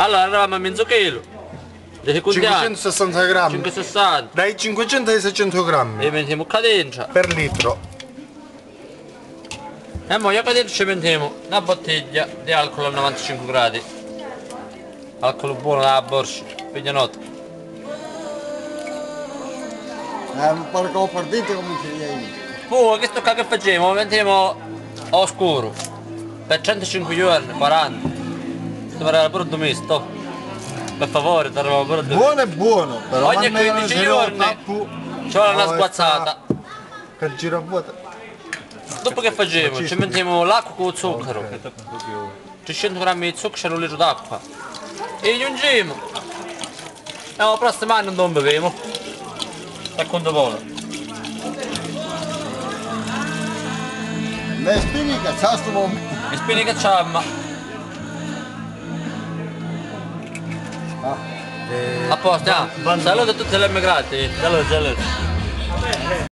Allora eravamo a mezzo chilo. Di contiamo. 560 grammi. 560. Dai 500 ai 600 grammi E mettiamo dentro. per litro. E ora qua dentro ci mettiamo una bottiglia di alcol a 95 gradi. Alcol buono da borsa, piglianotto. Eh, un po' che partito come ci vieni. Poi questo qua che facciamo? Mettiamo oscuro. Per 105 giorni, 40. Per pure domesto. Per favore, arriva pure domesto. Buono e buono, però Ogni quando 15 si giorni vuole una sguazzata. Per giravuota. Dopo che facciamo? Ci mettiamo l'acqua con lo zucchero. 300 grammi di zucchero e un litro d'acqua. E aggiungiamo. E la prossima anno non beviamo. Per conto vuole. Le spini che c'ha sto momento. E spini Ah. E... A posto, ja. Saluto a tutte le immigrati. Saluto, saluto.